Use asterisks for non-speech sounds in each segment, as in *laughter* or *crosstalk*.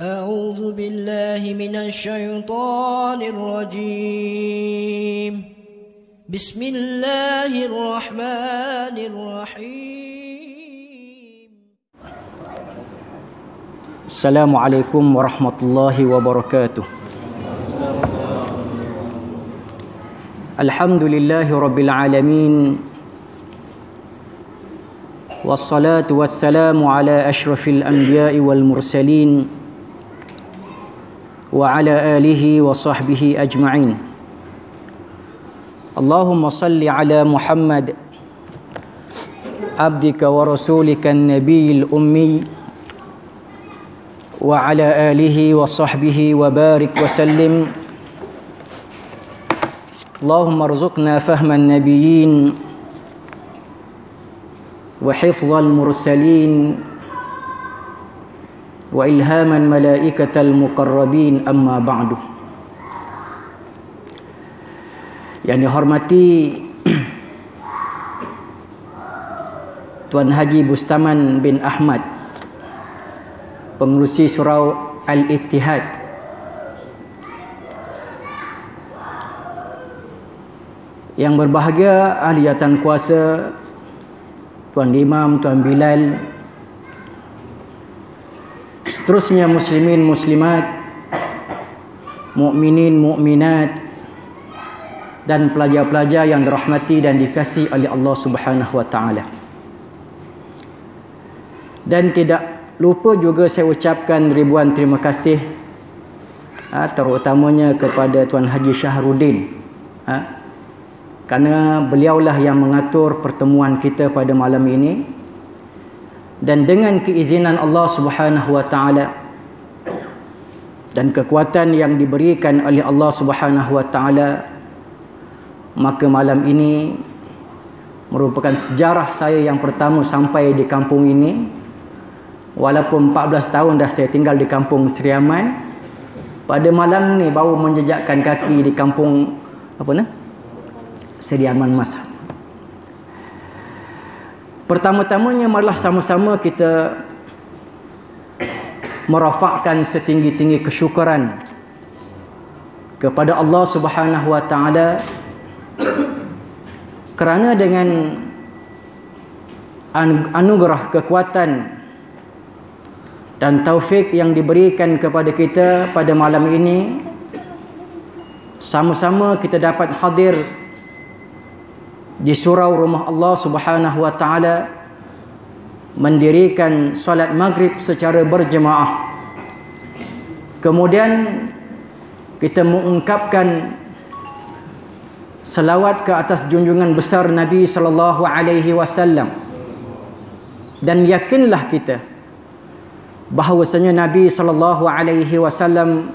أعوذ بالله من الشيطان الرجيم. بسم الله الرحمن الرحيم. السلام عليكم ورحمة الله وبركاته. الحمد لله رب العالمين والصلاة والسلام على أشرف الأنبياء والمرسلين وعلى آله وصحبه أجمعين. اللهم صل على محمد عبدك ورسولك النبي الأمي وعلى آله وصحبه وبارك وسلم. اللهم ارزقنا فهم النبيين وحفظ المرسلين. wa ilhaman malaikatal المقربين أما ba'du. يعني dihormati *clears throat* Tuan Haji Bustaman bin Ahmad Pengurusi Surau Al-Ittihad. Yang berbahagia ahli kuasa Tuan Imam, Tuan Bilal, seterusnya muslimin muslimat mukminin mukminat dan pelajar-pelajar yang dirahmati dan dikasihi oleh Allah Subhanahu wa taala. Dan tidak lupa juga saya ucapkan ribuan terima kasih ha, terutamanya kepada Tuan Haji Syahrudin. Ha, kerana beliaulah yang mengatur pertemuan kita pada malam ini dan dengan keizinan Allah Subhanahu wa taala dan kekuatan yang diberikan oleh Allah Subhanahu wa taala maka malam ini merupakan sejarah saya yang pertama sampai di kampung ini. Walaupun 14 tahun dah saya tinggal di kampung Seri Aman pada malam ni baru menjejakkan kaki di kampung apa nah Seri Aman Mas pertama-tamanya marilah sama-sama kita merafakkan setinggi-tinggi kesyukuran kepada Allah Subhanahu wa taala kerana dengan anugerah kekuatan dan taufik yang diberikan kepada kita pada malam ini sama-sama kita dapat hadir di surau rumah Allah Subhanahu wa taala mendirikan solat maghrib secara berjemaah. Kemudian kita mengungkapkan selawat ke atas junjungan besar Nabi sallallahu alaihi wasallam. Dan yakinlah kita bahawasanya Nabi sallallahu alaihi wasallam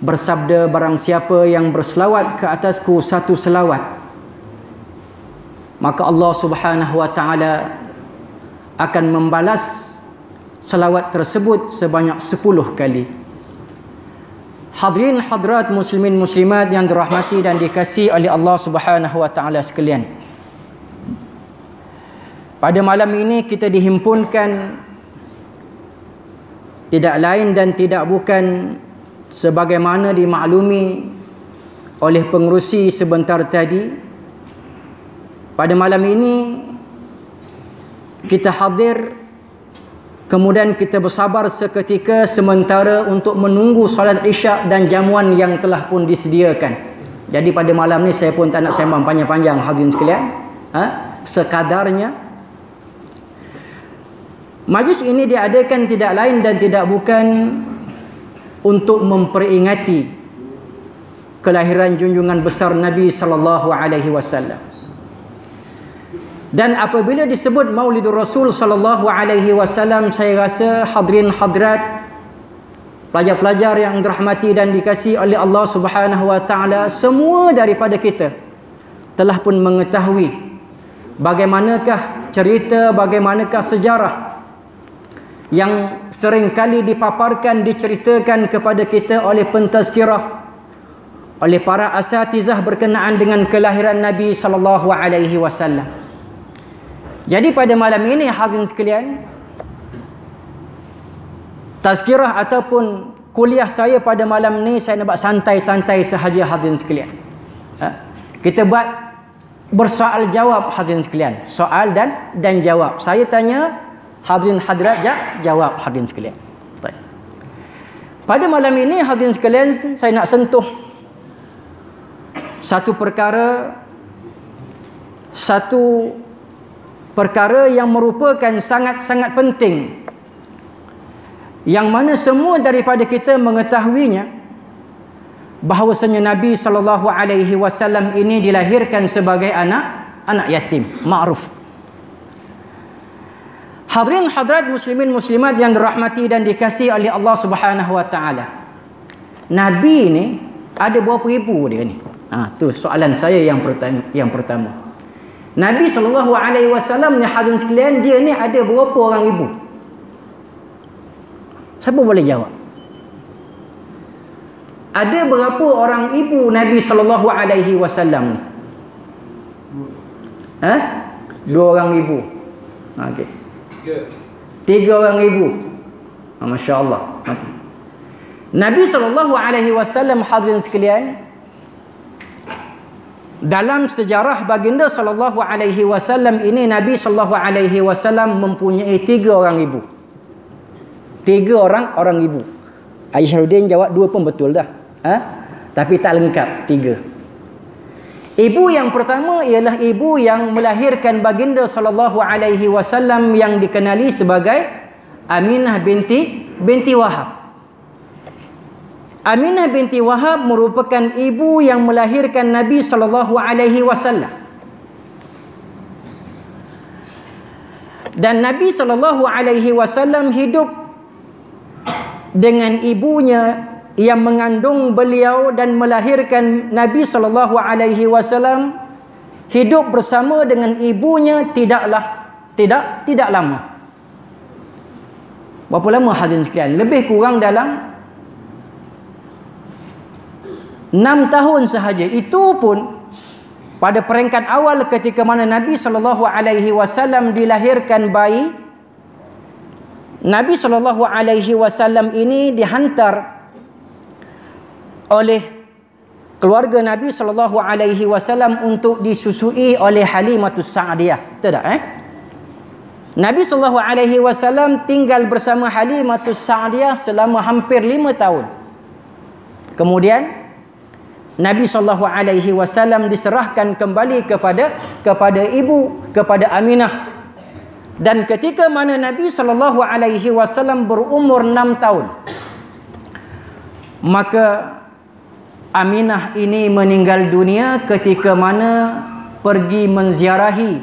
bersabda barang siapa yang berselawat ke atasku satu selawat maka Allah Subhanahu wa taala akan membalas selawat tersebut sebanyak 10 kali Hadirin hadrat muslimin muslimat yang dirahmati dan dikasihi oleh Allah Subhanahu wa taala sekalian. Pada malam ini kita dihimpunkan tidak lain dan tidak bukan sebagaimana dimaklumi oleh pengerusi sebentar tadi. Pada malam ini kita hadir Kemudian kita bersabar seketika sementara untuk menunggu solat isyak dan jamuan yang telah pun disediakan. Jadi pada malam ni saya pun tak nak sembang panjang-panjang hadirin sekalian. Ha? Sekadarnya. Majlis ini diadakan tidak lain dan tidak bukan untuk memperingati kelahiran junjungan besar Nabi sallallahu alaihi wasallam. Dan apabila disebut Maulidur Rasul sallallahu alaihi wasallam saya rasa hadirin hadirat pelajar-pelajar yang dirahmati dan dikasihi oleh Allah Subhanahu wa taala semua daripada kita telah pun mengetahui bagaimanakah cerita bagaimanakah sejarah yang sering kali dipaparkan diceritakan kepada kita oleh pentazkirah oleh para asatizah berkenaan dengan kelahiran Nabi sallallahu alaihi wasallam Jadi pada malam ini hadirin sekalian tazkirah ataupun kuliah saya pada malam ni saya nak buat santai-santai sahaja hadirin sekalian. Ha? Kita buat bersoal jawab hadirin sekalian. Soal dan dan jawab. Saya tanya hadirin hadirat ja, jawab hadirin sekalian. Baik. Pada malam ini hadirin sekalian saya nak sentuh satu perkara satu perkara yang merupakan sangat-sangat penting yang mana semua daripada kita mengetahuinya bahawasanya Nabi sallallahu alaihi wasallam ini dilahirkan sebagai anak anak yatim ma'ruf Hadirin hadrat muslimin muslimat yang dirahmati dan dikasihi oleh Allah Subhanahu wa taala. Nabi ini ada berapa ribu dia ni? Ha tu soalan saya yang pertama yang pertama. Nabi sallallahu alaihi wasallam ni hadirin sekalian dia ni ada berapa orang ibu? Siapa boleh jawab? Ada berapa orang ibu Nabi sallallahu alaihi wasallam ni? Ha? Dua orang ibu. Okey. Tiga. Tiga orang ibu. Ha, Masya Allah. Nabi sallallahu alaihi wasallam hadirin sekalian dalam sejarah baginda sallallahu alaihi wasallam ini Nabi sallallahu alaihi wasallam mempunyai tiga orang ibu. Tiga orang orang ibu. Aisyah jawab dua pun betul dah. Ha? Tapi tak lengkap. Tiga. Ibu yang pertama ialah ibu yang melahirkan baginda sallallahu alaihi wasallam yang dikenali sebagai Aminah binti binti Wahab. Aminah binti Wahab merupakan ibu yang melahirkan Nabi sallallahu alaihi wasallam. Dan Nabi sallallahu alaihi wasallam hidup dengan ibunya yang mengandung beliau dan melahirkan Nabi sallallahu alaihi wasallam hidup bersama dengan ibunya tidaklah tidak tidak lama. Berapa lama hadirin sekalian? Lebih kurang dalam 6 tahun sahaja. Itu pun pada peringkat awal ketika mana Nabi wasallam dilahirkan bayi Nabi wasallam ini dihantar oleh keluarga Nabi wasallam untuk disusui oleh Halimatus Sa'diyah. Tidak eh? Nabi wasallam tinggal bersama Halimatus Sa'diyah selama hampir lima tahun. Kemudian Nabi sallallahu alaihi wasallam diserahkan kembali kepada kepada ibu kepada Aminah dan ketika mana Nabi sallallahu alaihi wasallam berumur 6 tahun maka Aminah ini meninggal dunia ketika mana pergi menziarahi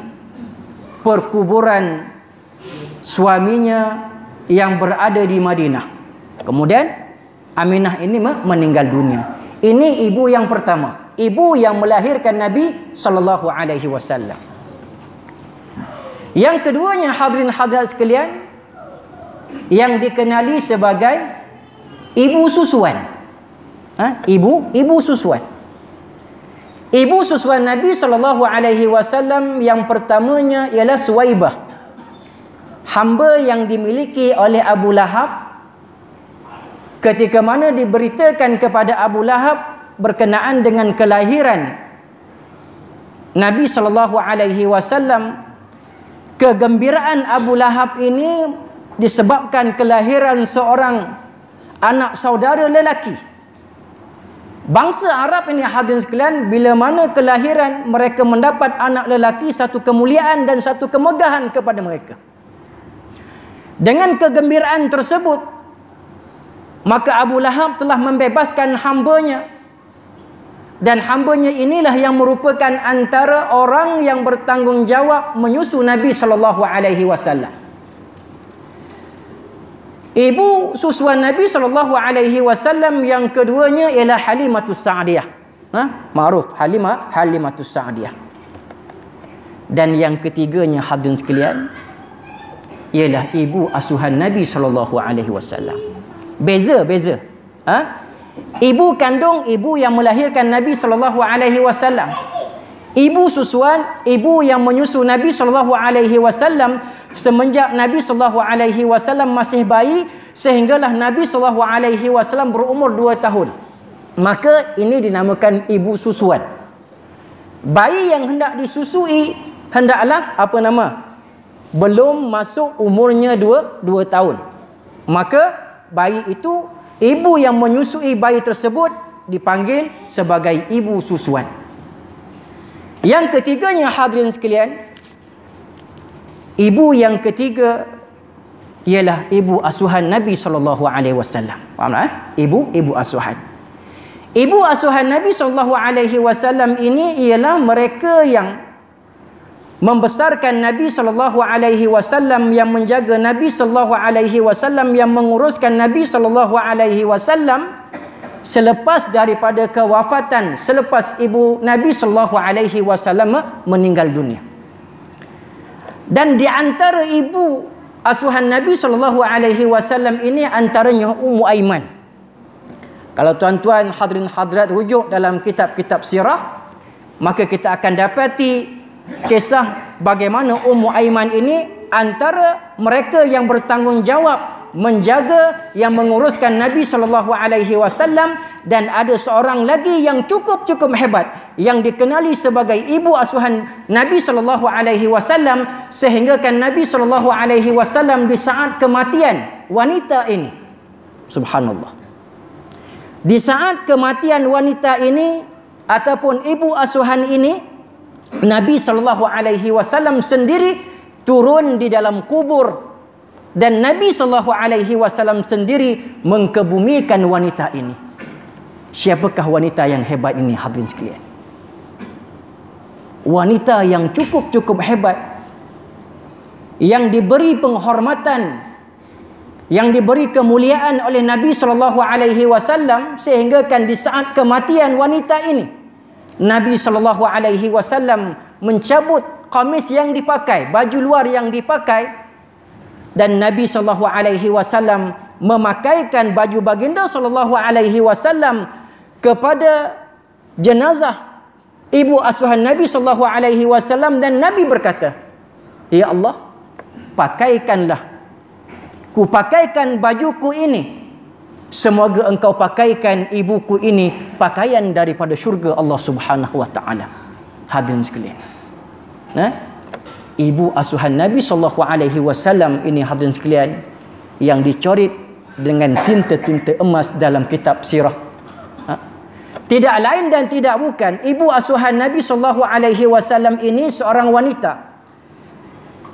perkuburan suaminya yang berada di Madinah. Kemudian Aminah ini meninggal dunia. Ini ibu yang pertama, ibu yang melahirkan Nabi sallallahu alaihi wasallam. Yang keduanya hadirin hadirat sekalian yang dikenali sebagai ibu susuan. Ha? Ibu ibu susuan. Ibu susuan Nabi sallallahu alaihi wasallam yang pertamanya ialah Suwaibah. Hamba yang dimiliki oleh Abu Lahab ketika mana diberitakan kepada Abu Lahab berkenaan dengan kelahiran Nabi sallallahu alaihi wasallam Kegembiraan Abu Lahab ini disebabkan kelahiran seorang anak saudara lelaki. Bangsa Arab ini hadirin sekalian bila mana kelahiran mereka mendapat anak lelaki satu kemuliaan dan satu kemegahan kepada mereka. Dengan kegembiraan tersebut maka Abu Lahab telah membebaskan hambanya dan hambanya inilah yang merupakan antara orang yang bertanggungjawab menyusu Nabi sallallahu alaihi wasallam. Ibu susuan Nabi sallallahu alaihi wasallam yang keduanya ialah Halimatus Sa'diyah. Ha? Ma'ruf Halimah Halimatus Sa'diyah. Dan yang ketiganya hadirin sekalian ialah ibu asuhan Nabi sallallahu alaihi wasallam. Beza beza. Ha? Ibu kandung ibu yang melahirkan Nabi sallallahu alaihi wasallam. Ibu susuan ibu yang menyusu Nabi sallallahu alaihi wasallam semenjak Nabi sallallahu alaihi wasallam masih bayi sehinggalah Nabi sallallahu alaihi wasallam berumur 2 tahun. Maka ini dinamakan ibu susuan. Bayi yang hendak disusui hendaklah apa nama? Belum masuk umurnya 2 2 tahun. Maka bayi itu ibu yang menyusui bayi tersebut dipanggil sebagai ibu susuan. Yang ketiganya hadirin sekalian, ibu yang ketiga ialah ibu asuhan Nabi sallallahu alaihi wasallam. Faham tak? Eh? Ibu ibu asuhan. Ibu asuhan Nabi sallallahu alaihi wasallam ini ialah mereka yang membesarkan Nabi sallallahu alaihi wasallam yang menjaga Nabi sallallahu alaihi wasallam yang menguruskan Nabi sallallahu alaihi wasallam selepas daripada kewafatan selepas ibu Nabi sallallahu alaihi wasallam meninggal dunia. Dan di antara ibu asuhan Nabi sallallahu alaihi wasallam ini antaranya Ummu Aiman. Kalau tuan-tuan hadirin hadirat rujuk dalam kitab-kitab sirah, maka kita akan dapati kisah bagaimana Ummu Aiman ini antara mereka yang bertanggungjawab menjaga yang menguruskan Nabi sallallahu alaihi wasallam dan ada seorang lagi yang cukup-cukup hebat yang dikenali sebagai ibu asuhan Nabi sallallahu alaihi wasallam sehingga kan Nabi sallallahu alaihi wasallam di saat kematian wanita ini. Subhanallah. Di saat kematian wanita ini ataupun ibu asuhan ini Nabi sallallahu alaihi wasallam sendiri turun di dalam kubur dan Nabi sallallahu alaihi wasallam sendiri mengkebumikan wanita ini. Siapakah wanita yang hebat ini hadirin sekalian? Wanita yang cukup-cukup hebat yang diberi penghormatan yang diberi kemuliaan oleh Nabi sallallahu alaihi wasallam sehingga kan di saat kematian wanita ini Nabi sallallahu alaihi wasallam mencabut kamis yang dipakai, baju luar yang dipakai dan Nabi sallallahu alaihi wasallam memakaikan baju baginda sallallahu alaihi wasallam kepada jenazah ibu asuhan Nabi sallallahu alaihi wasallam dan Nabi berkata ya Allah pakaikanlah. Ku pakaikan bajuku ini semoga engkau pakaikan ibuku ini pakaian daripada syurga Allah Subhanahu wa taala hadirin sekalian nah ibu asuhan Nabi sallallahu alaihi wasallam ini hadirin sekalian yang dicoret dengan tinta-tinta emas dalam kitab sirah. Ha? Tidak lain dan tidak bukan ibu asuhan Nabi sallallahu alaihi wasallam ini seorang wanita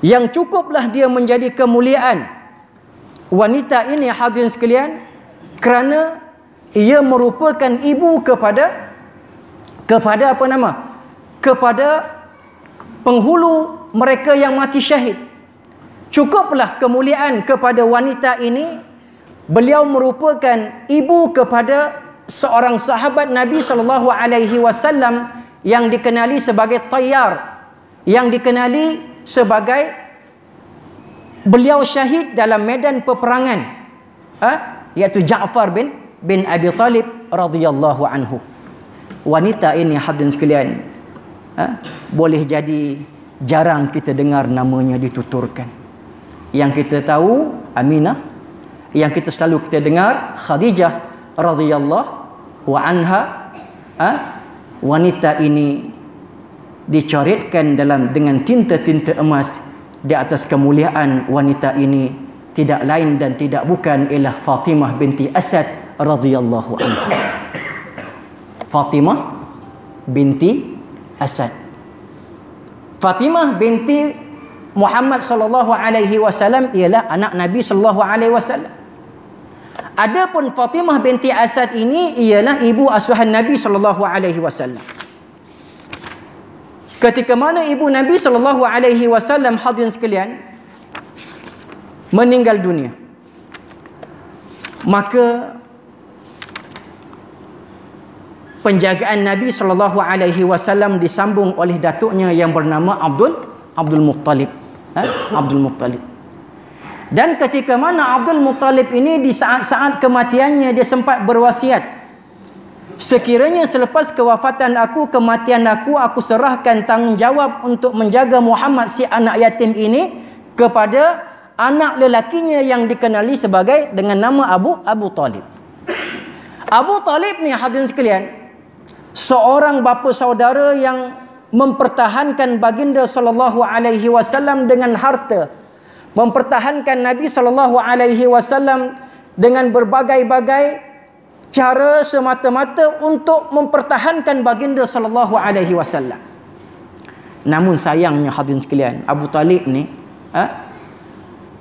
yang cukuplah dia menjadi kemuliaan wanita ini hadirin sekalian kerana ia merupakan ibu kepada kepada apa nama kepada penghulu mereka yang mati syahid. Cukuplah kemuliaan kepada wanita ini. Beliau merupakan ibu kepada seorang sahabat Nabi sallallahu alaihi wasallam yang dikenali sebagai Tayyar, yang dikenali sebagai beliau syahid dalam medan peperangan. Ha? Iaitu Ja'far bin bin Abi Talib radhiyallahu anhu. Wanita ini hadirin sekalian, ha? boleh jadi jarang kita dengar namanya dituturkan. Yang kita tahu Aminah, yang kita selalu kita dengar Khadijah radhiyallahu anha, ha? wanita ini dicoretkan dalam dengan tinta-tinta emas di atas kemuliaan wanita ini tidak lain dan tidak bukan ialah Fatimah binti Asad radhiyallahu anha. Fatimah binti Asad Fatimah binti Muhammad sallallahu alaihi wasallam ialah anak Nabi sallallahu alaihi wasallam. Adapun Fatimah binti Asad ini ialah ibu asuhan Nabi sallallahu alaihi wasallam. Ketika mana ibu Nabi sallallahu alaihi wasallam hadirin sekalian meninggal dunia. Maka penjagaan Nabi sallallahu alaihi wasallam disambung oleh datuknya yang bernama Abdul Abdul Muttalib. Ha? Abdul Muttalib. Dan ketika mana Abdul Muttalib ini di saat-saat kematiannya dia sempat berwasiat Sekiranya selepas kewafatan aku, kematian aku, aku serahkan tanggungjawab untuk menjaga Muhammad si anak yatim ini kepada anak lelakinya yang dikenali sebagai dengan nama Abu Abu Talib. Abu Talib ni hadirin sekalian, seorang bapa saudara yang mempertahankan baginda sallallahu alaihi wasallam dengan harta, mempertahankan Nabi sallallahu alaihi wasallam dengan berbagai-bagai cara semata-mata untuk mempertahankan baginda sallallahu alaihi wasallam. Namun sayangnya hadirin sekalian, Abu Talib ni ha,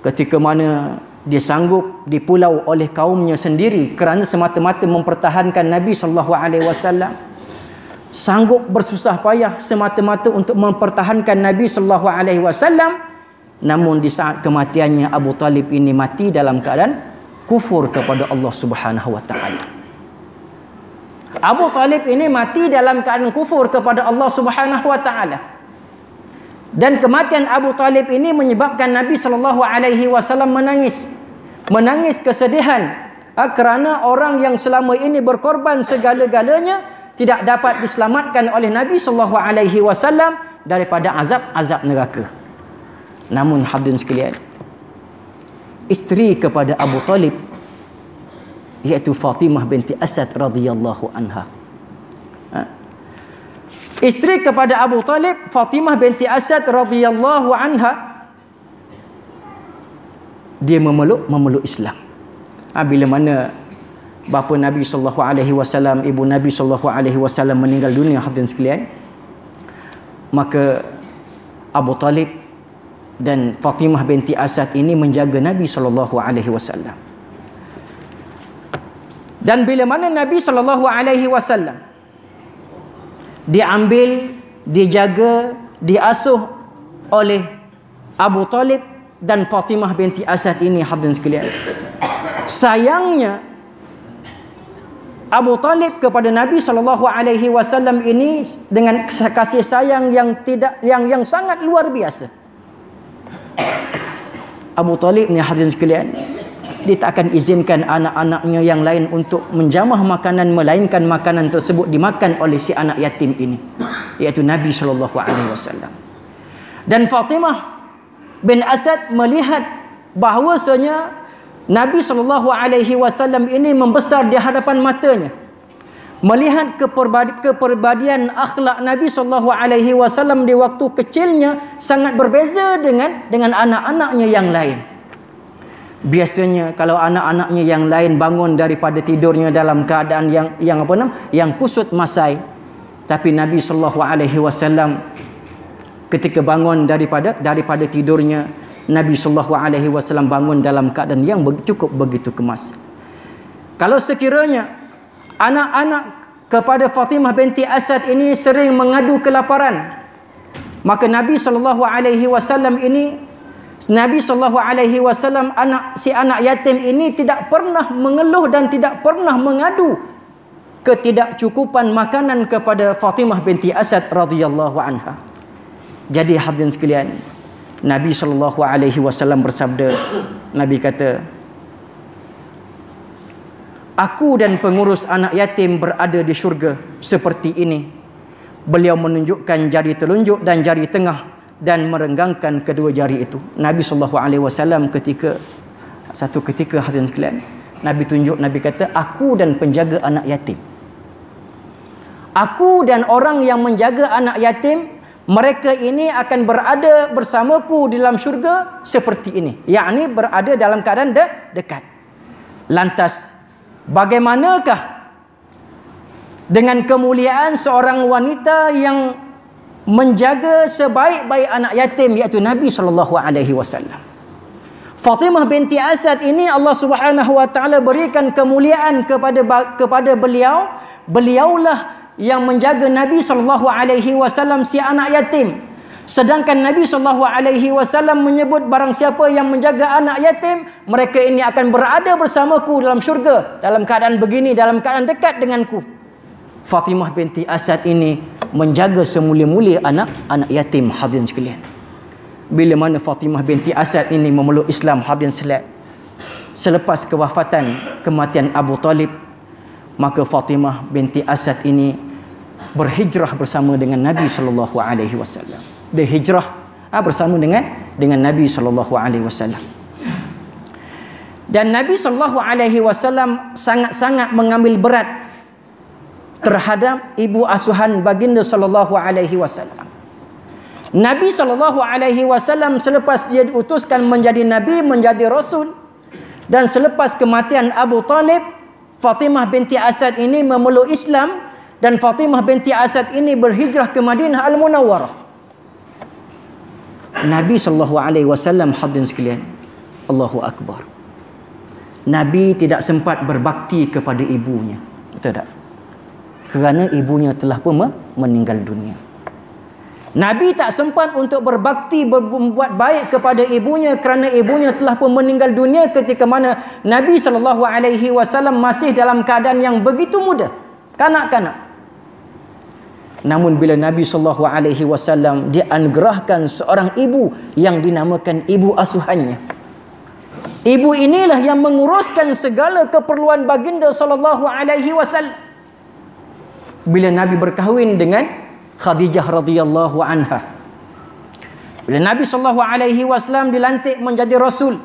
ketika mana dia sanggup dipulau oleh kaumnya sendiri kerana semata-mata mempertahankan Nabi sallallahu alaihi wasallam sanggup bersusah payah semata-mata untuk mempertahankan Nabi sallallahu alaihi wasallam namun di saat kematiannya Abu Talib ini mati dalam keadaan kufur kepada Allah Subhanahu wa taala. Abu Talib ini mati dalam keadaan kufur kepada Allah Subhanahu wa taala. Dan kematian Abu Talib ini menyebabkan Nabi sallallahu alaihi wasallam menangis. Menangis kesedihan ha, kerana orang yang selama ini berkorban segala-galanya tidak dapat diselamatkan oleh Nabi sallallahu alaihi wasallam daripada azab-azab neraka. Namun hadirin sekalian, isteri kepada Abu Talib iaitu Fatimah binti Asad radhiyallahu anha. Ha? Isteri kepada Abu Talib Fatimah binti Asad radhiyallahu anha dia memeluk memeluk Islam. Ha, bila mana bapa Nabi sallallahu alaihi wasallam, ibu Nabi sallallahu alaihi wasallam meninggal dunia hadirin sekalian, maka Abu Talib dan Fatimah binti Asad ini menjaga Nabi sallallahu alaihi wasallam. Dan bila mana Nabi sallallahu alaihi wasallam diambil, dijaga, diasuh oleh Abu Talib dan Fatimah binti Asad ini hadirin sekalian. Sayangnya Abu Talib kepada Nabi sallallahu alaihi wasallam ini dengan kasih sayang yang tidak yang yang sangat luar biasa. Abu Talib ni hadirin sekalian dia tak akan izinkan anak-anaknya yang lain untuk menjamah makanan melainkan makanan tersebut dimakan oleh si anak yatim ini iaitu Nabi sallallahu alaihi wasallam. Dan Fatimah bin Asad melihat bahawasanya Nabi sallallahu alaihi wasallam ini membesar di hadapan matanya. Melihat keperbadian akhlak Nabi sallallahu alaihi wasallam di waktu kecilnya sangat berbeza dengan dengan anak-anaknya yang lain. Biasanya kalau anak-anaknya yang lain bangun daripada tidurnya dalam keadaan yang yang apa nama? yang kusut masai. Tapi Nabi sallallahu alaihi wasallam ketika bangun daripada daripada tidurnya Nabi sallallahu alaihi wasallam bangun dalam keadaan yang cukup begitu kemas. Kalau sekiranya anak-anak kepada Fatimah binti Asad ini sering mengadu kelaparan, maka Nabi sallallahu alaihi wasallam ini Nabi sallallahu alaihi wasallam anak si anak yatim ini tidak pernah mengeluh dan tidak pernah mengadu ketidakcukupan makanan kepada Fatimah binti Asad radhiyallahu anha. Jadi hadirin sekalian, Nabi sallallahu alaihi wasallam bersabda, Nabi kata, Aku dan pengurus anak yatim berada di syurga seperti ini. Beliau menunjukkan jari telunjuk dan jari tengah dan merenggangkan kedua jari itu. Nabi sallallahu alaihi wasallam ketika satu ketika hadirin sekalian, Nabi tunjuk Nabi kata, "Aku dan penjaga anak yatim." Aku dan orang yang menjaga anak yatim, mereka ini akan berada bersamaku di dalam syurga seperti ini. yakni berada dalam keadaan de dekat. Lantas bagaimanakah dengan kemuliaan seorang wanita yang menjaga sebaik-baik anak yatim iaitu Nabi sallallahu alaihi wasallam. Fatimah binti Asad ini Allah Subhanahu wa taala berikan kemuliaan kepada kepada beliau. Beliaulah yang menjaga Nabi sallallahu alaihi wasallam si anak yatim. Sedangkan Nabi sallallahu alaihi wasallam menyebut barang siapa yang menjaga anak yatim, mereka ini akan berada bersamaku dalam syurga dalam keadaan begini, dalam keadaan dekat denganku. Fatimah binti Asad ini menjaga semulia-mulia anak anak yatim hadirin sekalian. Bila mana Fatimah binti Asad ini memeluk Islam hadirin sekalian. Selepas kewafatan kematian Abu Talib maka Fatimah binti Asad ini berhijrah bersama dengan Nabi sallallahu alaihi wasallam. Dia hijrah ah, bersama dengan dengan Nabi sallallahu alaihi wasallam. Dan Nabi sallallahu alaihi wasallam sangat-sangat mengambil berat terhadap ibu asuhan baginda sallallahu alaihi wasallam. Nabi sallallahu alaihi wasallam selepas dia diutuskan menjadi nabi, menjadi rasul dan selepas kematian Abu Talib, Fatimah binti Asad ini memeluk Islam dan Fatimah binti Asad ini berhijrah ke Madinah Al-Munawwarah. Nabi sallallahu alaihi wasallam hadirin sekalian. Allahu akbar. Nabi tidak sempat berbakti kepada ibunya. Betul tak? Kerana ibunya telah pun meninggal dunia. Nabi tak sempat untuk berbakti berbuat baik kepada ibunya kerana ibunya telah pun meninggal dunia ketika mana Nabi sallallahu alaihi wasallam masih dalam keadaan yang begitu muda, kanak-kanak. Namun bila Nabi sallallahu alaihi wasallam dianugerahkan seorang ibu yang dinamakan ibu asuhannya, Ibu inilah yang menguruskan segala keperluan baginda sallallahu alaihi wasallam. Bila Nabi berkahwin dengan Khadijah radhiyallahu anha. Bila Nabi sallallahu alaihi wasallam dilantik menjadi rasul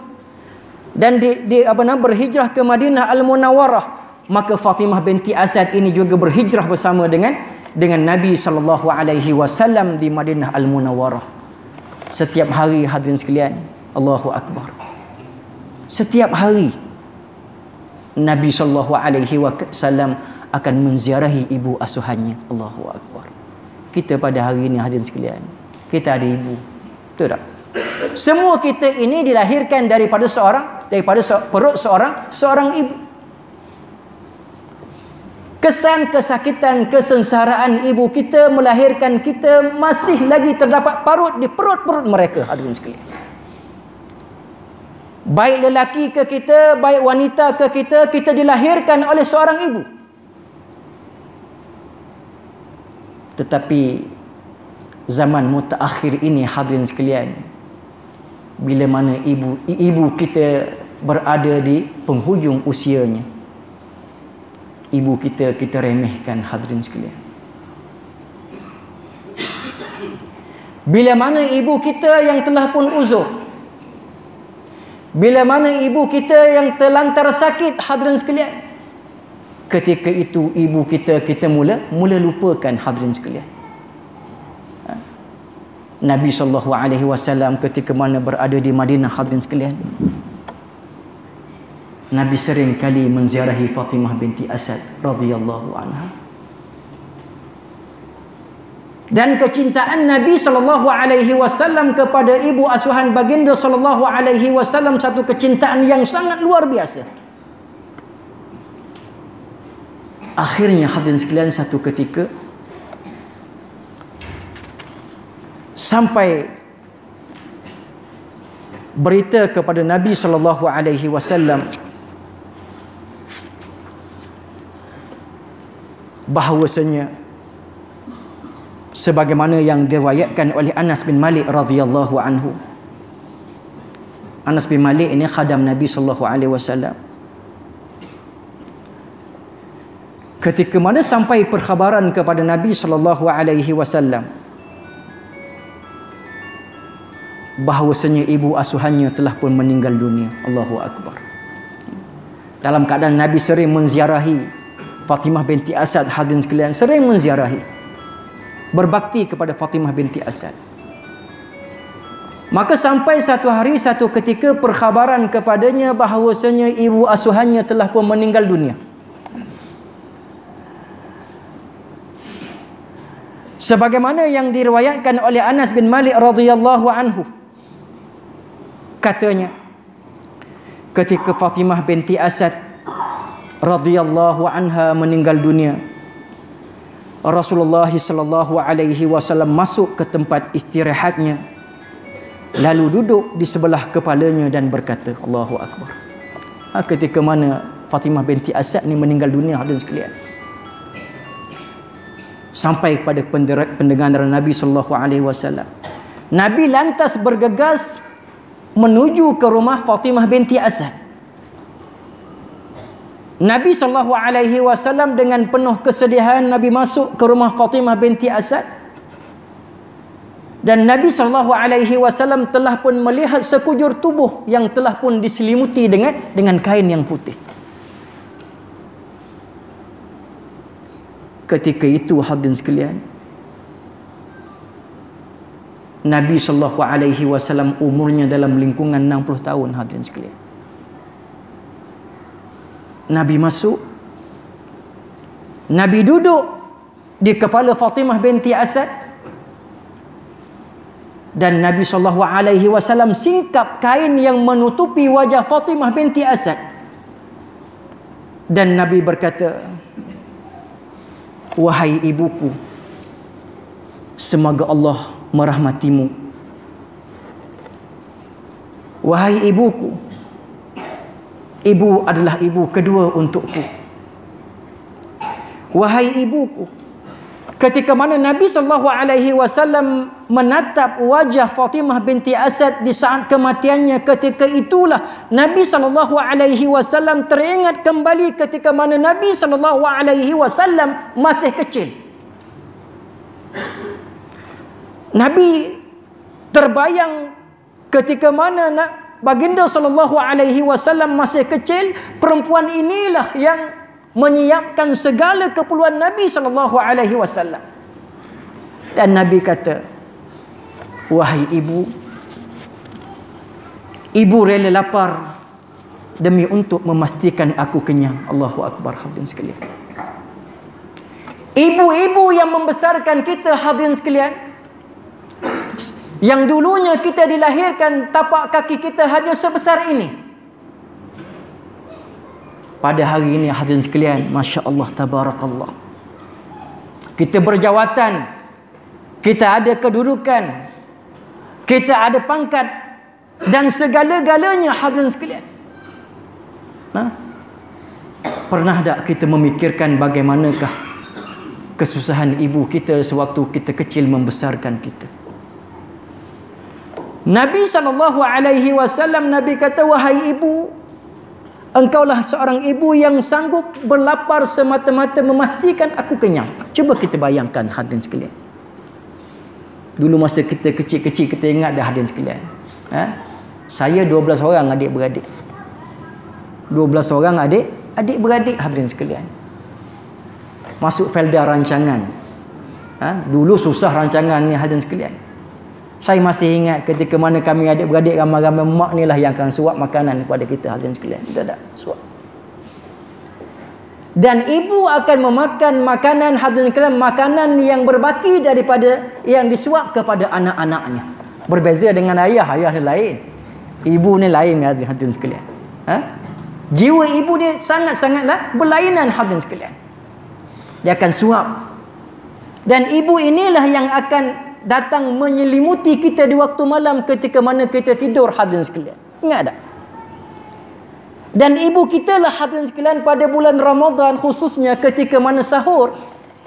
dan di, di apa nama berhijrah ke Madinah Al-Munawwarah, maka Fatimah binti Asad ini juga berhijrah bersama dengan dengan Nabi sallallahu alaihi wasallam di Madinah Al-Munawwarah. Setiap hari hadirin sekalian, Allahu akbar setiap hari Nabi sallallahu alaihi wasallam akan menziarahi ibu asuhannya. Allahu akbar. Kita pada hari ini hadirin sekalian kita ada ibu. Betul tak? Semua kita ini dilahirkan daripada seorang daripada perut seorang seorang ibu. Kesan kesakitan kesengsaraan ibu kita melahirkan kita masih lagi terdapat parut di perut-perut mereka hadirin sekalian. Baik lelaki ke kita, baik wanita ke kita, kita dilahirkan oleh seorang ibu. Tetapi zaman mutaakhir ini hadirin sekalian, bila mana ibu ibu kita berada di penghujung usianya, ibu kita kita remehkan hadirin sekalian. Bila mana ibu kita yang telah pun uzur, bila mana ibu kita yang terlantar sakit hadirin sekalian. Ketika itu ibu kita kita mula mula lupakan hadirin sekalian. Ha? Nabi sallallahu alaihi wasallam ketika mana berada di Madinah hadirin sekalian. Nabi sering kali menziarahi Fatimah binti Asad radhiyallahu anha dan kecintaan Nabi sallallahu alaihi wasallam kepada ibu asuhan baginda sallallahu alaihi wasallam satu kecintaan yang sangat luar biasa. Akhirnya hadirin sekalian satu ketika sampai berita kepada Nabi sallallahu alaihi wasallam bahawasanya sebagaimana yang diriwayatkan oleh Anas bin Malik radhiyallahu anhu. Anas bin Malik ini khadam Nabi sallallahu alaihi wasallam. Ketika mana sampai perkhabaran kepada Nabi sallallahu alaihi wasallam bahawasanya ibu asuhannya telah pun meninggal dunia. Allahu akbar. Dalam keadaan Nabi sering menziarahi Fatimah binti Asad hadirin sekalian sering menziarahi berbakti kepada Fatimah binti Asad. Maka sampai satu hari satu ketika perkhabaran kepadanya bahawasanya ibu asuhannya telah pun meninggal dunia. Sebagaimana yang diriwayatkan oleh Anas bin Malik radhiyallahu anhu. Katanya ketika Fatimah binti Asad radhiyallahu anha meninggal dunia, Rasulullah sallallahu alaihi wasallam masuk ke tempat istirahatnya lalu duduk di sebelah kepalanya dan berkata Allahu akbar. Ha, ketika mana Fatimah binti Asad ni meninggal dunia hadirin sekalian. Sampai kepada pendengaran Nabi sallallahu alaihi wasallam. Nabi lantas bergegas menuju ke rumah Fatimah binti Asad. Nabi sallallahu alaihi wasallam dengan penuh kesedihan Nabi masuk ke rumah Fatimah binti Asad Dan Nabi sallallahu alaihi wasallam telah pun melihat sekujur tubuh yang telah pun diselimuti dengan dengan kain yang putih. Ketika itu hadirin sekalian, Nabi sallallahu alaihi wasallam umurnya dalam lingkungan 60 tahun hadirin sekalian. Nabi masuk Nabi duduk di kepala Fatimah binti Asad dan Nabi sallallahu alaihi wasallam singkap kain yang menutupi wajah Fatimah binti Asad. Dan Nabi berkata, "Wahai ibuku, semoga Allah merahmatimu. Wahai ibuku, ibu adalah ibu kedua untukku. Wahai ibuku, ketika mana Nabi sallallahu alaihi wasallam menatap wajah Fatimah binti Asad di saat kematiannya ketika itulah Nabi sallallahu alaihi wasallam teringat kembali ketika mana Nabi sallallahu alaihi wasallam masih kecil. Nabi terbayang ketika mana baginda sallallahu alaihi wasallam masih kecil perempuan inilah yang menyiapkan segala keperluan Nabi sallallahu alaihi wasallam. Dan Nabi kata, "Wahai ibu, ibu rela lapar demi untuk memastikan aku kenyang." Allahu akbar hadirin sekalian. Ibu-ibu yang membesarkan kita hadirin sekalian, yang dulunya kita dilahirkan tapak kaki kita hanya sebesar ini pada hari ini hadirin sekalian masya-Allah tabarakallah. Kita berjawatan. Kita ada kedudukan. Kita ada pangkat. Dan segala-galanya hadirin sekalian. Ha? pernah tak kita memikirkan bagaimanakah kesusahan ibu kita sewaktu kita kecil membesarkan kita? Nabi saw Nabi kata wahai ibu Engkaulah seorang ibu yang sanggup berlapar semata-mata memastikan aku kenyang. Cuba kita bayangkan hadirin sekalian. Dulu masa kita kecil-kecil kita ingat dah hadirin sekalian. Ha? Saya 12 orang adik-beradik. 12 orang adik, adik-beradik hadirin sekalian. Masuk felda rancangan. Ha? Dulu susah rancangan ni hadirin sekalian. Saya masih ingat ketika mana kami adik-beradik ramai-ramai mak ni lah yang akan suap makanan kepada kita hadirin sekalian. Kita tak suap. Dan ibu akan memakan makanan hadirin sekalian makanan yang berbaki daripada yang disuap kepada anak-anaknya. Berbeza dengan ayah, ayah ni lain. Ibu ni lain hadirin sekalian. Ha? Jiwa ibu ni sangat-sangatlah berlainan hadirin sekalian. Dia akan suap. Dan ibu inilah yang akan datang menyelimuti kita di waktu malam ketika mana kita tidur hadirin sekalian. Ingat tak? Dan ibu kita lah hadirin sekalian pada bulan Ramadan khususnya ketika mana sahur.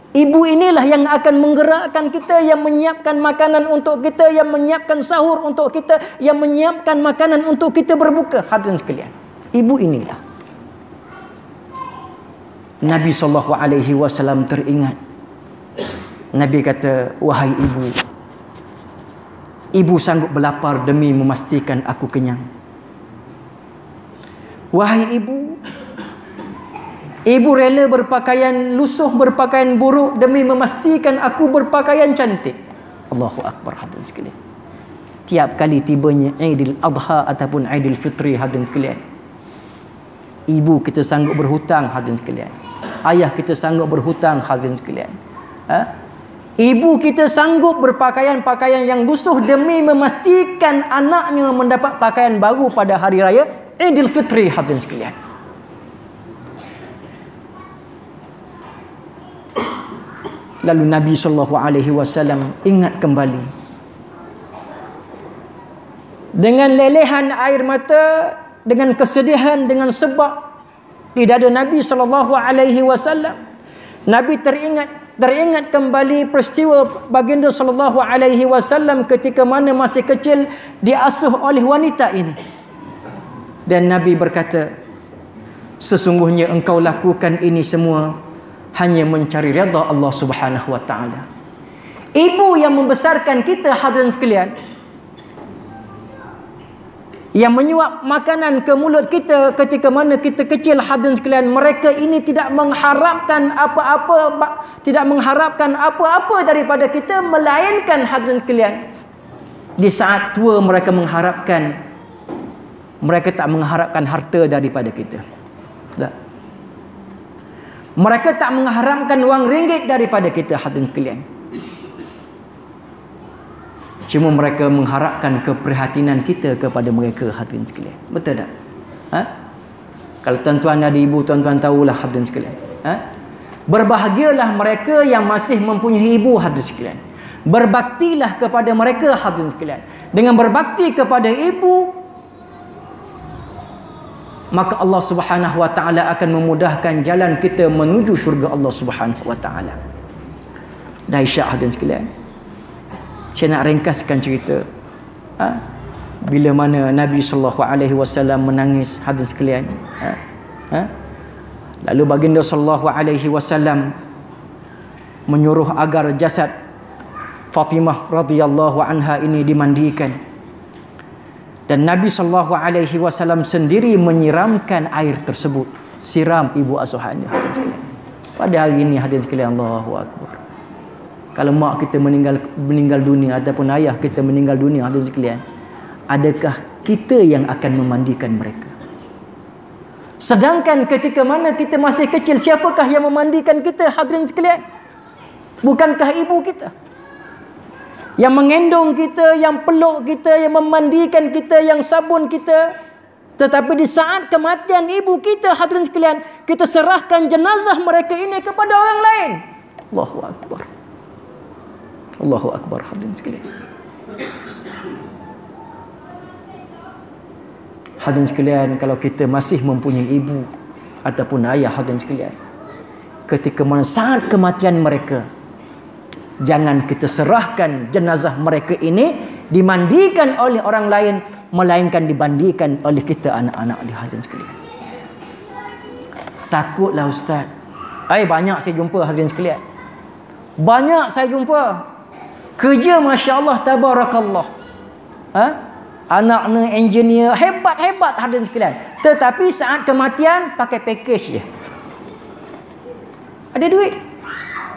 Ibu inilah yang akan menggerakkan kita yang menyiapkan makanan untuk kita, yang menyiapkan sahur untuk kita, yang menyiapkan makanan untuk kita berbuka hadirin sekalian. Ibu inilah. Nabi saw teringat. Nabi kata, "Wahai ibu, Ibu sanggup berlapar demi memastikan aku kenyang. Wahai ibu, ibu rela berpakaian lusuh, berpakaian buruk demi memastikan aku berpakaian cantik. Allahu Akbar hadirin sekalian. Tiap kali tibanya Aidil Adha ataupun Aidil Fitri hadirin sekalian. Ibu kita sanggup berhutang hadirin sekalian. Ayah kita sanggup berhutang hadirin sekalian. Ha? Ibu kita sanggup berpakaian-pakaian yang lusuh demi memastikan anaknya mendapat pakaian baru pada hari raya Idul Fitri hadirin sekalian. Lalu Nabi sallallahu alaihi wasallam ingat kembali dengan lelehan air mata dengan kesedihan dengan sebab di dada Nabi sallallahu alaihi wasallam Nabi teringat teringat kembali peristiwa baginda sallallahu alaihi wasallam ketika mana masih kecil diasuh oleh wanita ini. Dan Nabi berkata, sesungguhnya engkau lakukan ini semua hanya mencari redha Allah Subhanahu wa taala. Ibu yang membesarkan kita hadirin sekalian yang menyuap makanan ke mulut kita ketika mana kita kecil hadirin sekalian mereka ini tidak mengharapkan apa-apa tidak mengharapkan apa-apa daripada kita melainkan hadirin sekalian. Di saat tua mereka mengharapkan mereka tak mengharapkan harta daripada kita. Tak. mereka tak mengharapkan wang ringgit daripada kita hadirin sekalian Cuma mereka mengharapkan keprihatinan kita kepada mereka hadirin sekalian. Betul tak? Ha? Kalau tuan-tuan ada ibu, tuan-tuan tahulah hadirin sekalian. Ha? Berbahagialah mereka yang masih mempunyai ibu hadirin sekalian. Berbaktilah kepada mereka hadirin sekalian. Dengan berbakti kepada ibu, maka Allah Subhanahu wa taala akan memudahkan jalan kita menuju syurga Allah Subhanahu wa taala. Dahsyat hadirin sekalian. Saya nak ringkaskan cerita. Ha? Bila mana Nabi sallallahu alaihi wasallam menangis hadirin sekalian. Ha? Ha? Lalu baginda sallallahu alaihi wasallam menyuruh agar jasad Fatimah radhiyallahu anha ini dimandikan. Dan Nabi sallallahu alaihi wasallam sendiri menyiramkan air tersebut. Siram ibu asuhannya. Pada hari ini hadirin sekalian Allahu akbar kalau mak kita meninggal meninggal dunia ataupun ayah kita meninggal dunia hadirin sekalian adakah kita yang akan memandikan mereka? Sedangkan ketika mana kita masih kecil siapakah yang memandikan kita hadirin sekalian? Bukankah ibu kita? Yang mengendong kita yang peluk kita yang memandikan kita yang sabun kita. Tetapi di saat kematian ibu kita hadirin sekalian kita serahkan jenazah mereka ini kepada orang lain. Allahu akbar Allahu Akbar hadirin sekalian. Hadirin sekalian, kalau kita masih mempunyai ibu ataupun ayah hadirin sekalian, ketika mana saat kematian mereka, jangan kita serahkan jenazah mereka ini dimandikan oleh orang lain, melainkan dibandikan oleh kita anak-anak di hadirin sekalian. Takutlah Ustaz. Ay, banyak saya jumpa hadirin sekalian. Banyak saya jumpa Kerja Masya Allah Tabarakallah. Ha? Anak ni engineer Hebat-hebat hadirin sekalian. Tetapi saat kematian Pakai package je. Ada duit?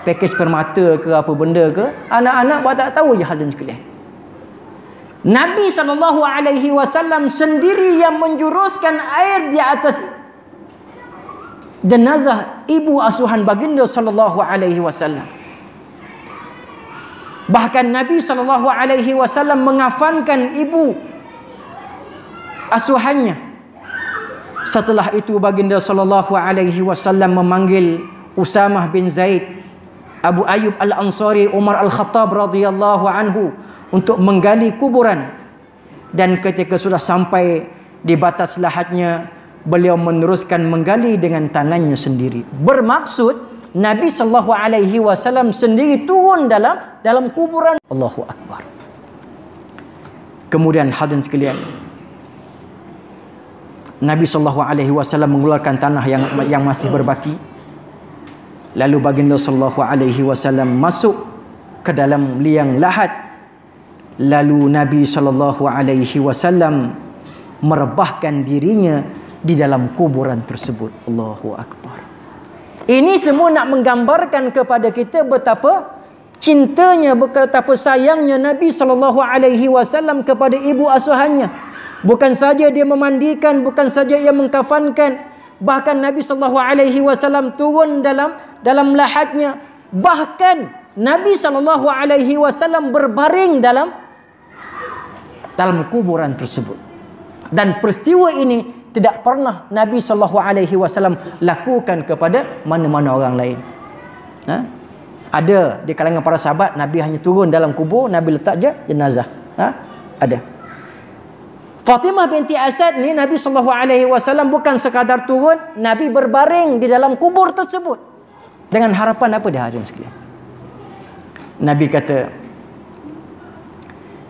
Package permata ke apa benda ke? Anak-anak buat tak tahu je hadirin sekalian. Nabi SAW sendiri yang menjuruskan air di atas jenazah ibu asuhan baginda wasallam. Bahkan Nabi sallallahu alaihi wasallam mengafankan ibu asuhannya. Setelah itu baginda sallallahu alaihi wasallam memanggil Usamah bin Zaid, Abu Ayyub Al-Ansari, Umar Al-Khattab radhiyallahu anhu untuk menggali kuburan. Dan ketika sudah sampai di batas lahatnya, beliau meneruskan menggali dengan tangannya sendiri. Bermaksud Nabi sallallahu alaihi wasallam sendiri turun dalam dalam kuburan Allahu akbar. Kemudian hadirin sekalian Nabi sallallahu alaihi wasallam mengeluarkan tanah yang yang masih berbaki. Lalu baginda sallallahu alaihi wasallam masuk ke dalam liang lahat. Lalu Nabi sallallahu alaihi wasallam merebahkan dirinya di dalam kuburan tersebut. Allahu akbar. Ini semua nak menggambarkan kepada kita betapa cintanya, betapa sayangnya Nabi sallallahu alaihi wasallam kepada ibu asuhannya. Bukan saja dia memandikan, bukan saja ia mengkafankan, bahkan Nabi sallallahu alaihi wasallam turun dalam dalam lahatnya. Bahkan Nabi sallallahu alaihi wasallam berbaring dalam dalam kuburan tersebut. Dan peristiwa ini tidak pernah Nabi sallallahu alaihi wasallam lakukan kepada mana-mana orang lain. Ha? Ada di kalangan para sahabat Nabi hanya turun dalam kubur, Nabi letak je jenazah. Ha? Ada. Fatimah binti Asad ni Nabi sallallahu alaihi wasallam bukan sekadar turun, Nabi berbaring di dalam kubur tersebut. Dengan harapan apa dia hadirin sekalian? Nabi kata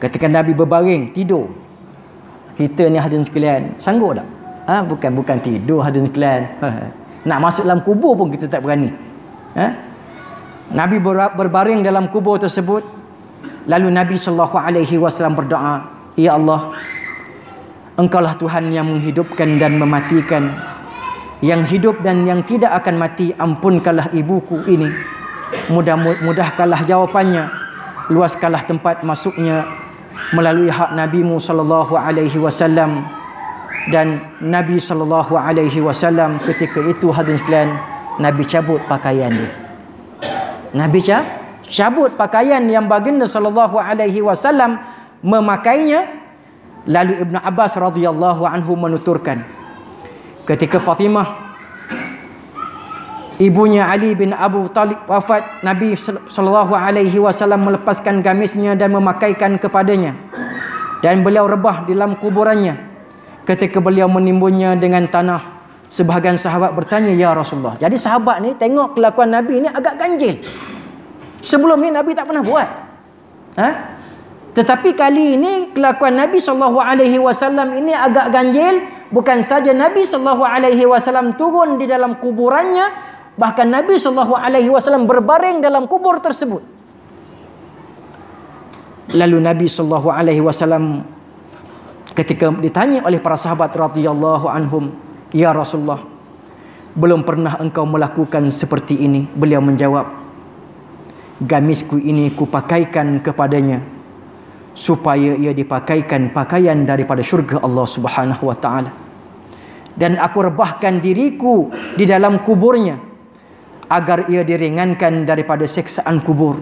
ketika Nabi berbaring tidur kita ni hadirin sekalian sanggup tak Ha, bukan bukan tidur hadirin. Ha, ha. Nak masuk dalam kubur pun kita tak berani. Ha? Nabi berbaring dalam kubur tersebut. Lalu Nabi sallallahu alaihi wasallam berdoa, "Ya Allah, Engkaulah Tuhan yang menghidupkan dan mematikan, yang hidup dan yang tidak akan mati. Ampunkanlah ibuku ini. Mudah-mudahkanlah jawapannya. Luaskanlah tempat masuknya melalui hak Nabi-Mu sallallahu alaihi wasallam." Dan Nabi sallallahu alaihi wasallam ketika itu hadirin sekalian, Nabi cabut pakaian dia. Nabi cabut pakaian yang baginda sallallahu alaihi wasallam memakainya lalu Ibnu Abbas radhiyallahu anhu menuturkan. Ketika Fatimah ibunya Ali bin Abu Talib wafat Nabi sallallahu alaihi wasallam melepaskan gamisnya dan memakaikan kepadanya. Dan beliau rebah di dalam kuburannya ketika beliau menimbunnya dengan tanah Sebahagian sahabat bertanya, Ya Rasulullah. Jadi sahabat ni tengok kelakuan Nabi ni agak ganjil. Sebelum ni Nabi tak pernah buat. Ha? Tetapi kali ini kelakuan Nabi SAW ini agak ganjil. Bukan saja Nabi SAW turun di dalam kuburannya. Bahkan Nabi SAW berbaring dalam kubur tersebut. Lalu Nabi SAW ketika ditanya oleh para sahabat radhiyallahu anhum Ya Rasulullah Belum pernah engkau melakukan seperti ini? Beliau menjawab Gamisku ini kupakaikan kepadanya Supaya ia dipakaikan pakaian daripada syurga Allah subhanahu wa ta'ala. Dan aku rebahkan diriku di dalam kuburnya Agar ia diringankan daripada seksaan kubur.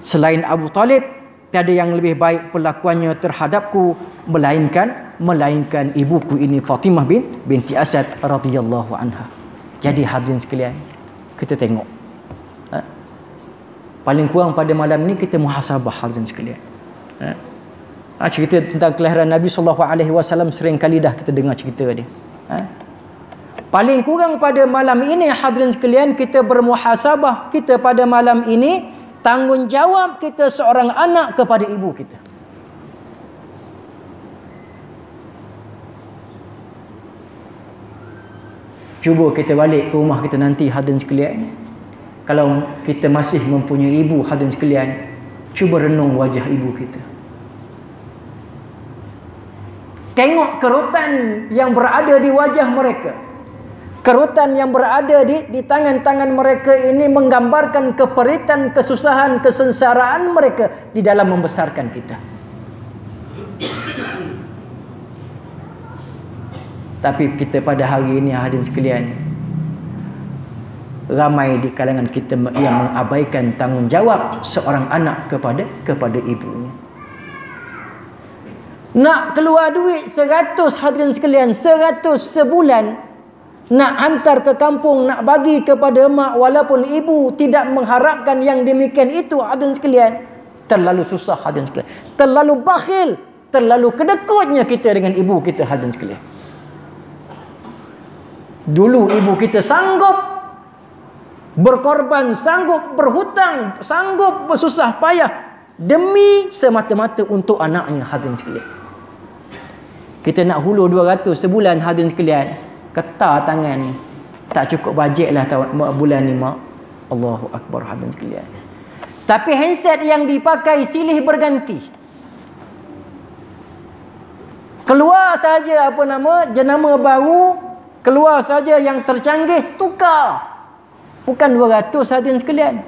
Selain Abu Talib Tiada yang lebih baik perlakuannya terhadapku Melainkan Melainkan ibuku ini Fatimah bin binti Asad radhiyallahu anha Jadi hadirin sekalian Kita tengok ha? Paling kurang pada malam ni Kita muhasabah hadirin sekalian ha? Ha, cerita tentang kelahiran Nabi SAW Sering kali dah kita dengar cerita dia ha? Paling kurang pada malam ini Hadirin sekalian Kita bermuhasabah Kita pada malam ini tanggungjawab kita seorang anak kepada ibu kita. Cuba kita balik ke rumah kita nanti hadirin sekalian. Kalau kita masih mempunyai ibu hadirin sekalian, cuba renung wajah ibu kita. Tengok kerutan yang berada di wajah mereka kerutan yang berada di di tangan-tangan mereka ini menggambarkan keperitan, kesusahan, kesengsaraan mereka di dalam membesarkan kita. Tapi kita pada hari ini hadirin sekalian ramai di kalangan kita yang mengabaikan tanggungjawab seorang anak kepada kepada ibunya. Nak keluar duit 100 hadirin sekalian, 100 sebulan nak hantar ke kampung nak bagi kepada mak walaupun ibu tidak mengharapkan yang demikian itu hadirin sekalian terlalu susah hadirin sekalian. Terlalu bakhil terlalu kedekutnya kita dengan ibu kita hadirin sekalian. Dulu ibu kita sanggup berkorban sanggup berhutang sanggup bersusah payah demi semata-mata untuk anaknya hadirin sekalian. Kita nak hulur 200 sebulan hadirin sekalian ketar tangan ni. Tak cukup bajet lah bulan ni mak. Allahu Akbar hadirin sekalian tapi handset yang dipakai silih berganti. Keluar saja apa nama jenama baru keluar saja yang tercanggih tukar. Bukan 200 hadirin sekalian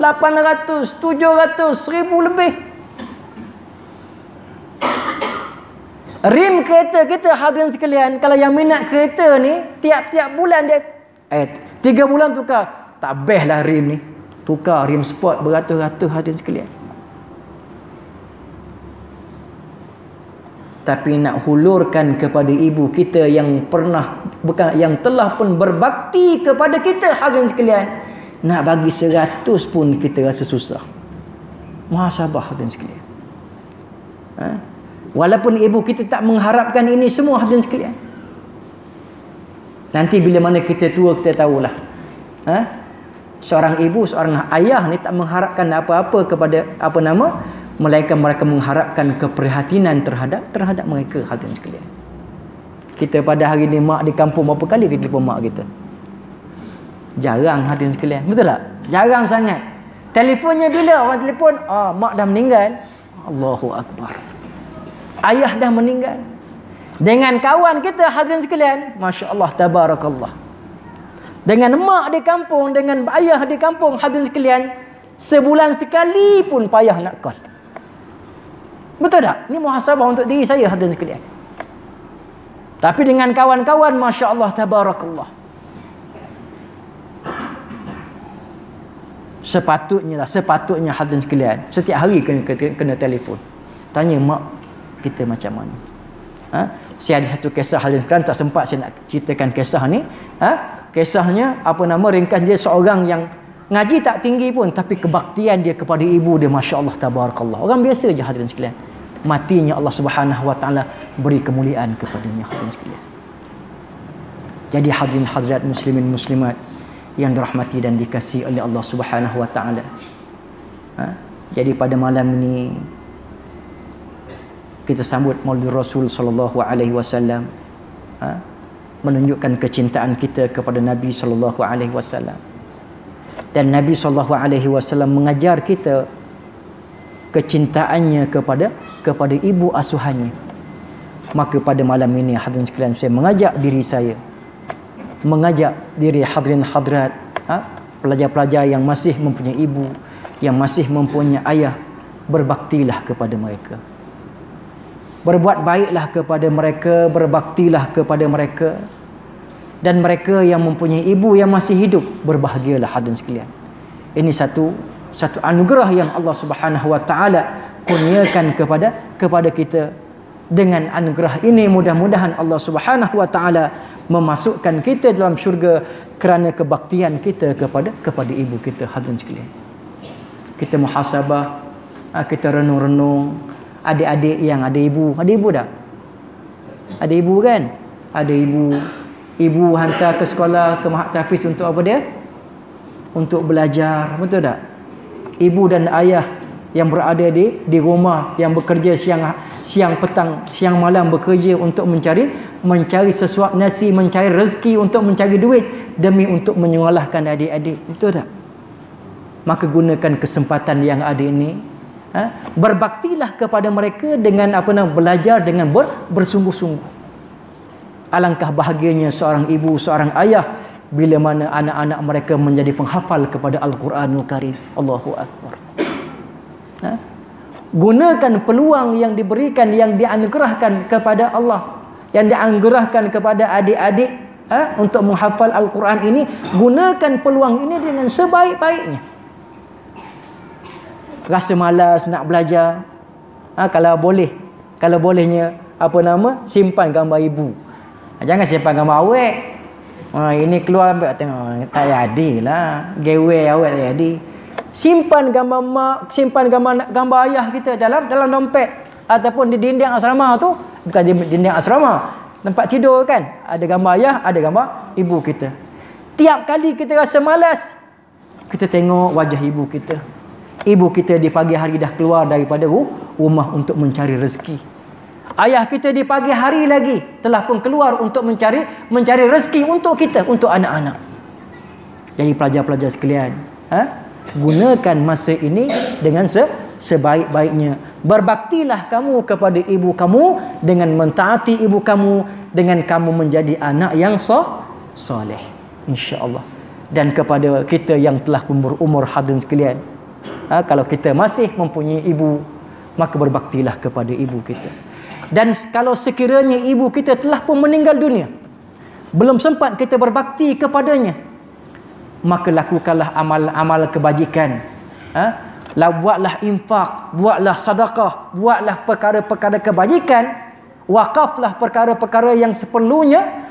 800 700 1000 lebih Rim kereta kita hadirin sekalian, kalau yang minat kereta ni, tiap-tiap bulan dia eh tiga bulan tukar. Tak best lah rim ni. Tukar rim sport beratus-ratus hadirin sekalian. Tapi nak hulurkan kepada ibu kita yang pernah bukan yang telah pun berbakti kepada kita hadirin sekalian. Nak bagi seratus pun kita rasa susah. Muhasabah hadirin sekalian. Ha? Walaupun ibu kita tak mengharapkan ini semua hadirin sekalian. Nanti bila mana kita tua kita tahulah. Ha? Seorang ibu, seorang ayah ni tak mengharapkan apa-apa kepada apa nama melainkan mereka mengharapkan keprihatinan terhadap terhadap mereka hadirin sekalian. Kita pada hari ni mak di kampung berapa kali kita jumpa mak kita? Jarang hadirin sekalian. Betul tak? Jarang sangat. Telefonnya bila orang telefon? Ah, mak dah meninggal. Allahu Akbar. Ayah dah meninggal. Dengan kawan kita hadirin sekalian, masya-Allah tabarakallah. Dengan mak di kampung, dengan ayah di kampung hadirin sekalian, sebulan sekali pun payah nak call. Betul tak? Ini muhasabah untuk diri saya hadirin sekalian. Tapi dengan kawan-kawan masya-Allah tabarakallah. Sepatutnya lah, sepatutnya hadirin sekalian, setiap hari kena, kena, kena telefon. Tanya mak kita macam mana. Ha? Saya ada satu kisah hadirin sekalian, tak sempat saya nak ceritakan kisah ni. Ha? Kisahnya, apa nama, ringkas dia seorang yang ngaji tak tinggi pun, tapi kebaktian dia kepada ibu dia, Masya Allah, tabarakallah. Orang biasa je hadirin sekalian. Matinya Allah subhanahu wa ta'ala beri kemuliaan kepadanya hadirin sekalian. Jadi hadirin hadirat muslimin muslimat, yang dirahmati dan dikasihi oleh Allah Subhanahu wa taala. Ha? Jadi pada malam ini kita sambut Maulid Rasul sallallahu alaihi wasallam. Ha? menunjukkan kecintaan kita kepada Nabi sallallahu alaihi wasallam. Dan Nabi sallallahu alaihi wasallam mengajar kita kecintaannya kepada kepada ibu asuhannya. Maka pada malam ini hadirin sekalian saya mengajak diri saya mengajak diri hadirin hadrat ha? pelajar-pelajar yang masih mempunyai ibu yang masih mempunyai ayah berbaktilah kepada mereka berbuat baiklah kepada mereka berbaktilah kepada mereka. Dan mereka yang mempunyai ibu yang masih hidup berbahagialah hadirin sekalian. Ini satu satu anugerah yang Allah Subhanahu wa taala kurniakan kepada kepada kita. Dengan anugerah ini mudah-mudahan Allah Subhanahu wa taala memasukkan kita dalam syurga kerana kebaktian kita kepada kepada ibu kita hadirin sekalian. Kita muhasabah, ah, kita renung-renung adik-adik yang ada ibu, ada ibu tak? Ada ibu kan? Ada ibu. Ibu hantar ke sekolah ke Mahat Tafiz untuk apa dia? Untuk belajar, betul tak? Ibu dan ayah yang berada di di rumah yang bekerja siang siang petang siang malam bekerja untuk mencari mencari sesuap nasi mencari rezeki untuk mencari duit demi untuk menyualahkan adik-adik betul tak maka gunakan kesempatan yang ada ini ha? berbaktilah kepada mereka dengan apa nama belajar dengan ber, bersungguh-sungguh. Alangkah bahagianya seorang ibu seorang ayah bila mana anak-anak mereka menjadi penghafal kepada Al-Quranul Karim. Allahu Akbar. Ha? gunakan peluang yang diberikan yang dianugerahkan kepada Allah yang dianugerahkan kepada adik-adik ha, untuk menghafal Al-Quran ini gunakan peluang ini dengan sebaik-baiknya rasa malas nak belajar ha, kalau boleh kalau bolehnya apa nama simpan gambar ibu. Ha, jangan simpan gambar awek. Ha, ini keluar ambil tengok tak jadi lah. Gewe awek tak jadi simpan gambar mak, simpan gambar gambar ayah kita dalam dalam dompet. Ataupun di dinding asrama tu, bukan di dinding asrama, tempat tidur kan, ada gambar ayah, ada gambar ibu kita. Tiap kali kita rasa malas, kita tengok wajah ibu kita. Ibu kita di pagi hari dah keluar daripada rumah untuk mencari rezeki. Ayah kita di pagi hari lagi telah pun keluar untuk mencari mencari rezeki untuk kita, untuk anak-anak. Jadi pelajar-pelajar sekalian, ha? gunakan masa ini dengan se sebaik-baiknya berbaktilah kamu kepada ibu kamu dengan mentaati ibu kamu dengan kamu menjadi anak yang so soleh insyaallah dan kepada kita yang telah berumur hadirin sekalian ha, kalau kita masih mempunyai ibu maka berbaktilah kepada ibu kita dan kalau sekiranya ibu kita telah pun meninggal dunia belum sempat kita berbakti kepadanya maka lakukanlah amal-amal kebajikan ha? lah buatlah infak buatlah sedekah buatlah perkara-perkara kebajikan wakaflah perkara-perkara yang seperlunya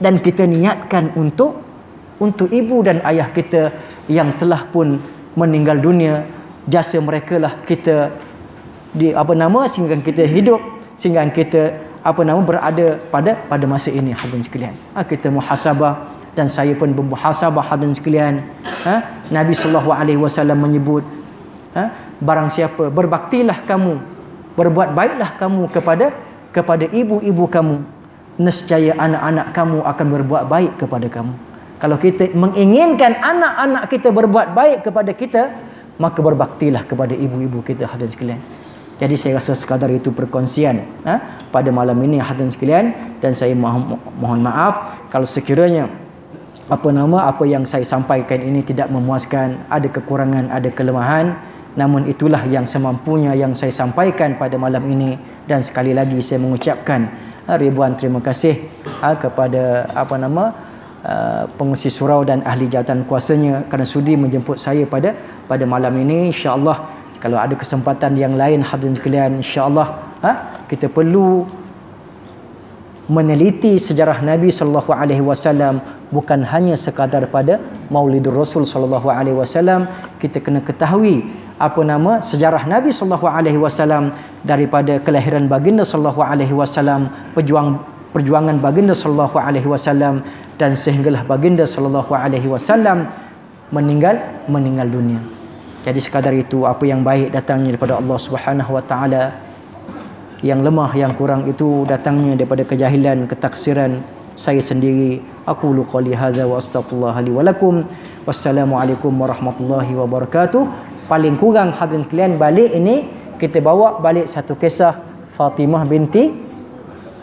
dan kita niatkan untuk untuk ibu dan ayah kita yang telah pun meninggal dunia jasa mereka lah kita di apa nama sehingga kita hidup sehingga kita apa nama berada pada pada masa ini hadirin sekalian ha, kita muhasabah dan saya pun bermuhasabah hadirin sekalian ha? Nabi sallallahu alaihi wasallam menyebut ha? barang siapa berbaktilah kamu berbuat baiklah kamu kepada kepada ibu-ibu kamu nescaya anak-anak kamu akan berbuat baik kepada kamu Kalau kita menginginkan anak-anak kita berbuat baik kepada kita, maka berbaktilah kepada ibu-ibu kita hadirin sekalian. Jadi saya rasa sekadar itu perkongsian ha, pada malam ini hadirin sekalian. Dan saya mohon, mohon maaf kalau sekiranya apa nama apa yang saya sampaikan ini tidak memuaskan, ada kekurangan, ada kelemahan, namun itulah yang semampunya yang saya sampaikan pada malam ini. Dan sekali lagi saya mengucapkan ha, ribuan terima kasih ha, kepada apa nama Uh, pengusi surau dan ahli jawatan kuasanya kerana sudi menjemput saya pada pada malam ini. Insyaallah kalau ada kesempatan yang lain hadirin sekalian insyaallah ha kita perlu meneliti sejarah Nabi sallallahu alaihi wasallam bukan hanya sekadar pada Maulidur Rasul sallallahu alaihi wasallam. Kita kena ketahui apa nama sejarah Nabi sallallahu alaihi wasallam daripada kelahiran baginda sallallahu alaihi wasallam pejuang perjuangan baginda sallallahu alaihi wasallam dan sehinggalah baginda sallallahu alaihi wasallam meninggal meninggal dunia. Jadi sekadar itu apa yang baik datangnya daripada Allah Subhanahu wa taala. Yang lemah yang kurang itu datangnya daripada kejahilan, ketaksiran saya sendiri. Aku lu qali hadza wa astaghfirullah li wa lakum. Wassalamualaikum warahmatullahi wabarakatuh. Paling kurang hadirin sekalian balik ini kita bawa balik satu kisah Fatimah binti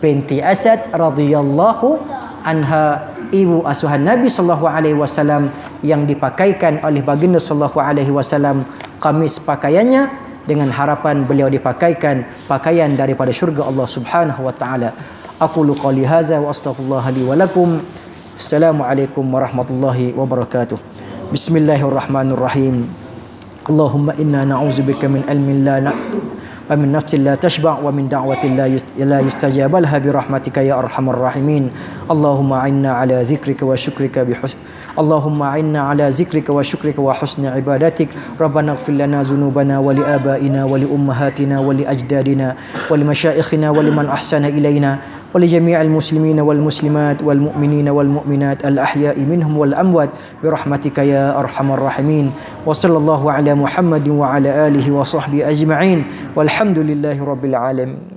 binti Asad radhiyallahu anha ibu asuhan Nabi sallallahu alaihi wasallam yang dipakaikan oleh baginda sallallahu alaihi wasallam kamis pakaiannya dengan harapan beliau dipakaikan pakaian daripada syurga Allah Subhanahu wa taala. Aku qali hadza wa astaghfirullah li wa lakum. Assalamualaikum warahmatullahi wabarakatuh. Bismillahirrahmanirrahim. Allahumma inna na'udzubika min ilmin la ومن نفس لا تشبع ومن دعوة لا يستجاب لها برحمتك يا أرحم الراحمين اللهم عنا على ذكرك وشكرك بحسن اللهم عنا على ذكرك وشكرك وحسن عبادتك ربنا اغفر لنا ذنوبنا ولآبائنا ولأمهاتنا ولأجدادنا ولمشائخنا ولمن أحسن إلينا ولجميع المسلمين والمسلمات والمؤمنين والمؤمنات الأحياء منهم والأموات برحمتك يا أرحم الراحمين وصلى الله على محمد وعلى آله وصحبه أجمعين والحمد لله رب العالمين